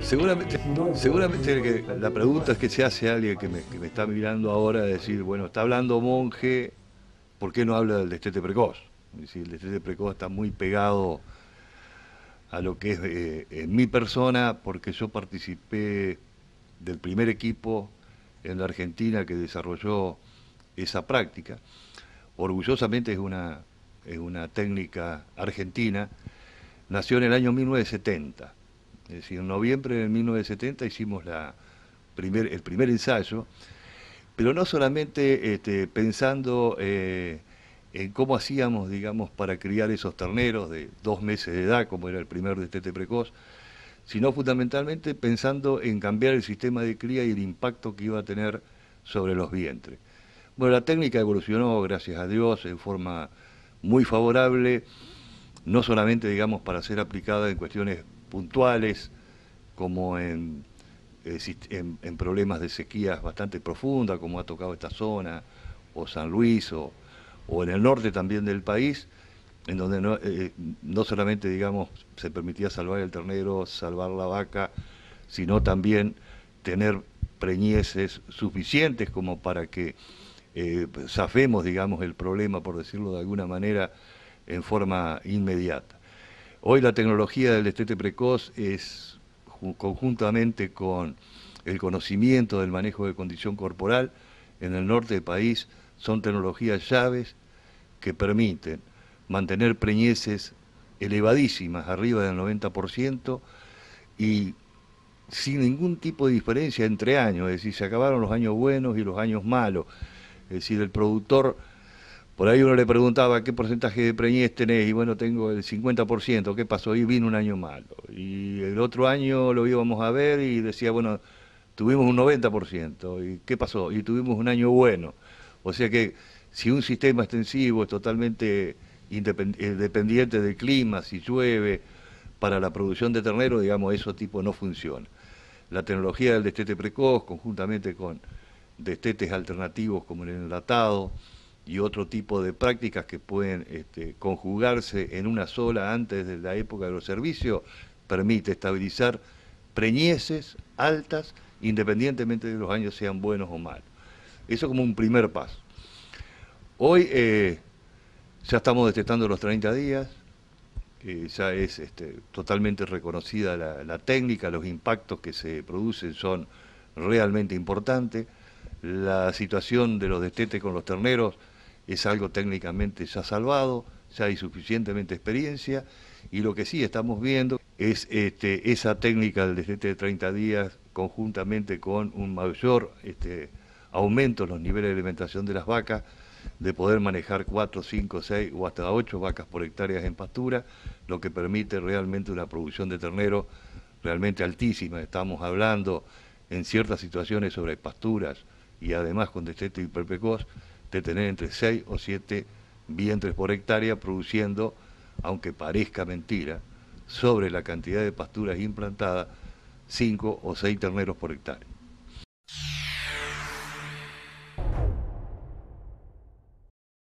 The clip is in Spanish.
Seguramente, seguramente que la pregunta es que se hace alguien que me, está mirando ahora, decir, bueno, está hablando monje, ¿por qué no habla del destete precoz? Es decir, el destete precoz está muy pegado a lo que es eh, en mi persona, porque yo participé del primer equipo en la Argentina que desarrolló esa práctica. Orgullosamente es una, es una técnica argentina, nació en el año 1970 es decir, en noviembre de 1970 hicimos el primer ensayo, pero no solamente este, pensando eh, en cómo hacíamos, digamos, para criar esos terneros de dos meses de edad, como era el primer destete precoz, sino fundamentalmente pensando en cambiar el sistema de cría y el impacto que iba a tener sobre los vientres. Bueno, la técnica evolucionó, gracias a Dios, en forma muy favorable, no solamente, digamos, para ser aplicada en cuestiones puntuales, como en, eh, en, problemas de sequías bastante profundas, como ha tocado esta zona, o San Luis, o, en el norte también del país, en donde no, eh, no solamente, digamos, se permitía salvar el ternero, salvar la vaca, sino también tener preñeces suficientes como para que eh, zafemos, digamos, el problema, por decirlo de alguna manera, en forma inmediata. Hoy la tecnología del destete precoz es conjuntamente con el conocimiento del manejo de condición corporal en el norte del país, son tecnologías llaves que permiten mantener preñeces elevadísimas, arriba del 90%, y sin ningún tipo de diferencia entre años, es decir, se acabaron los años buenos y los años malos. Es decir, el productor por ahí uno le preguntaba qué porcentaje de preñez tenés y bueno, tengo el 50%, ¿qué pasó? Y vino un año malo. Y el otro año lo íbamos a ver y decía, bueno, tuvimos un 90%. ¿Y qué pasó? Y tuvimos un año bueno. O sea que si un sistema extensivo es totalmente eh, dependiente del clima, si llueve, para la producción de ternero, digamos, eso tipo no funciona. La tecnología del destete precoz, conjuntamente con destetes alternativos como el enlatado, y otro tipo de prácticas que pueden este, conjugarse en una sola antes de la época de los servicios, permite estabilizar preñeces altas independientemente de los años sean buenos o malos. Eso como un primer paso. Hoy eh, ya estamos detectando los 30 días, ya es este, totalmente reconocida la, la técnica, los impactos que se producen son realmente importantes. La situación de los destetes con los terneros es algo técnicamente ya salvado, ya hay suficientemente experiencia y lo que sí estamos viendo es este, esa técnica del destete de 30 días conjuntamente con un mayor este, aumento en los niveles de alimentación de las vacas, de poder manejar 4, 5, 6 o hasta 8 vacas por hectárea en pastura, lo que permite realmente una producción de ternero realmente altísima. Estamos hablando en ciertas situaciones sobre pasturas y además con destete hiperprecoz de tener entre 6 o 7 vientres por hectárea produciendo, aunque parezca mentira, sobre la cantidad de pasturas implantadas, 5 o 6 terneros por hectárea.